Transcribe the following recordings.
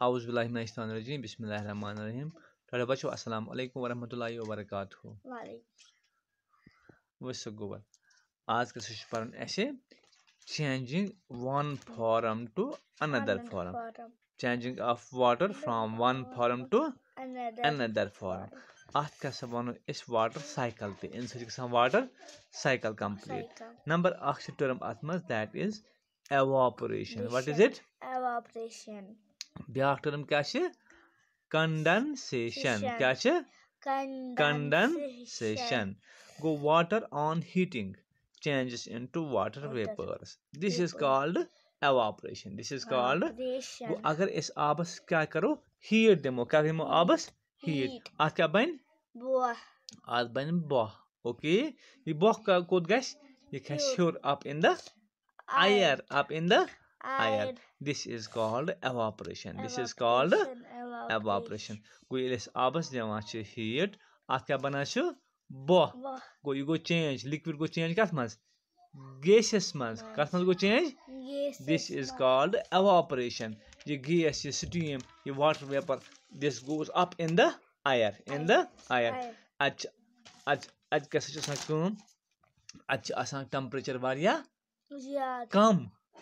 आउज़बिल्लाहिमिनश्शैतानिर्रजीम बिस्मिल्लाहिर्रहमानिर्रहीम टोले बच्चों अस्सलाम वालेकुम वरहमतुल्लाहि वबरकातुहू वसो गोबर आज का पर ऐसे changing one form to another form changing of water from one form to another form अत क्या वनो वाटर साइकिल ते इन वाटर साइकिल कंप्लीट नंबर अख टर्म अत दैट इज़ evaporation. What ब्याक टर्म क्या कंडेंसेशन क्या condensation go water on heating changes into water vapors. This is called evaporation. This is called गो अगर इस आबस क्या करो हीट दिमो क्या दिमो आबस हीट अत क्या बन अत बन बह ओके ये बह कोत गस ये खस हूर up in the air up in the air this is called evaporation. This is called evaporation गो ये आबस दिवान हीट अत क्या बना बह गो यह गो चेंज लिक्विड गो चेंज कत मज गेसस मज कत मज गो change this is called evaporation ये गैस ये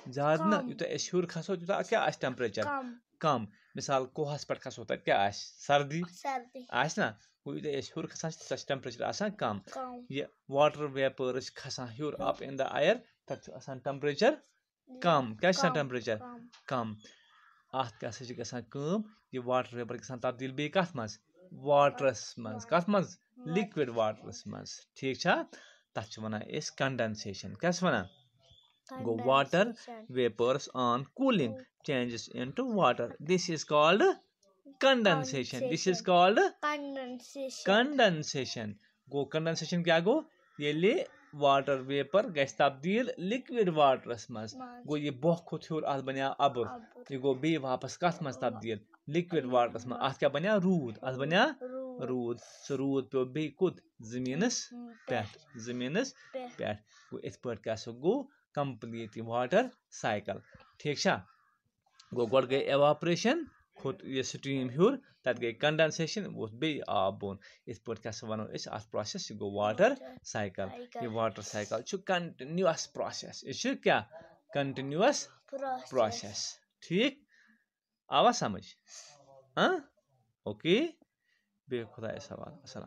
स्टीम ये water vapour this goes up in the air in the air अच अच अच कैसे कम अत टेम्परेचर वारिया कम ज़्यादा ना यूत हूर खसो तूत क्या टेम्परेचर कम मिसाल कोहस पे खसो तब क्या सर्दी ना यूत हूर खसान तथा टेम्परेचर कम ये वाटर वेपर खसान हूर अप इन द आयर तब टेम्परेचर कम क्या टेम्परेचर कम अत क्या ये वाटर वेपर ग तब्दील बे कत मज वाटरस मज कत मज लिक्विड वाटरस मज ठीक तथ वन कंडेंसेशन क्या वन go water vapors on cooling changes into water this is called condensation this is called condensation condensation go condensation क्या गो ये वाटर वेपर गस तब्दील लिक्विड वाटरस मज गो ये बोह खुद हूर अत बनिया अबुर ये गो बे वापस कथ मज तब्दील लिक्विड वाटरस मज अत क्या बनिया रूद अत बनिया रूद सह रूद पे बे कुत जमीनस पे जमीनस पे गो इत पे क्या गो कंप्लीट वाटर साइकिल ठीक गो गो गई एवापरेशन खुद ये स्टीम हूर तत गई कंडेंसेशन वो बे आब बोन इत पे क्या वनो अत प्रोसेस गो वाटर साइकिल ये वाटर साइकिल कंटिन्यूस प्रोसेस यह क्या? कंटिन्यूस प्रोसेस ठीक? आवा समझ? हाँ? ओके? बे खुदा सवाल। असल